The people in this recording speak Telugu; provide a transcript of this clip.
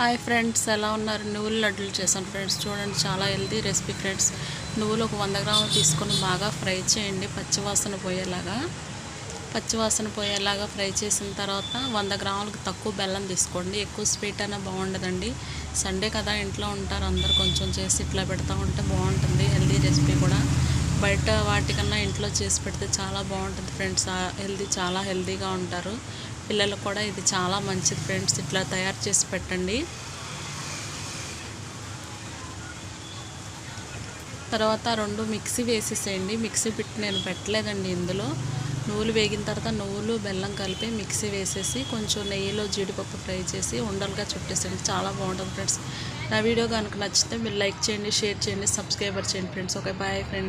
హాయ్ ఫ్రెండ్స్ ఎలా ఉన్నారు? నువ్వులు లడ్డూలు చేశాను ఫ్రెండ్స్. చూడండి చాలా హెల్తీ రెసిపీ ఫ్రెండ్స్. నువ్వులు ఒక వంద గ్రాములు తీసుకొని బాగా ఫ్రై చేయండి. పచ్చివాసన పోయేలాగా. పచ్చివాసన పోయేలాగా ఫ్రై చేసిన తర్వాత వంద గ్రాములకు తక్కువ బెల్లం తీసుకోండి. ఎక్కువ స్వీట్ అయినా బాగుండదండి. సండే కదా ఇంట్లో ఉంటారు. అందరు కొంచెం చేసి ఇట్లా పెడతా ఉంటే బాగుంటుంది. హెల్తీ రెసిపీ కూడా. బయట వాటికన్నా ఇంట్లో చేసి పెడితే చాలా బాగుంటుంది ఫ్రెండ్స్. హెల్తీ చాలా హెల్తీగా ఉంటారు. పిల్లలకు కూడా ఇది చాలా మంచిది ఫ్రెండ్స్. ఇట్లా తయారు చేసి పెట్టండి. తర్వాత రెండు మిక్సీ వేసేసేయండి. మిక్సీ పెట్టి నేను పెట్టలేదండి ఇందులో. నువ్వులు వేగిన తర్వాత నువ్వులు బెల్లం కలిపి మిక్సీ వేసేసి కొంచెం నెయ్యిలో జీడిపప్పు ఫ్రై చేసి ఉండలుగా చుట్టేసేయండి. చాలా బాగుంటుంది ఫ్రెండ్స్. నా వీడియో కనుక నచ్చితే మీరు లైక్ చేయండి షేర్ చేయండి సబ్స్క్రైబర్ చేయండి ఫ్రెండ్స్. Okay bye friends.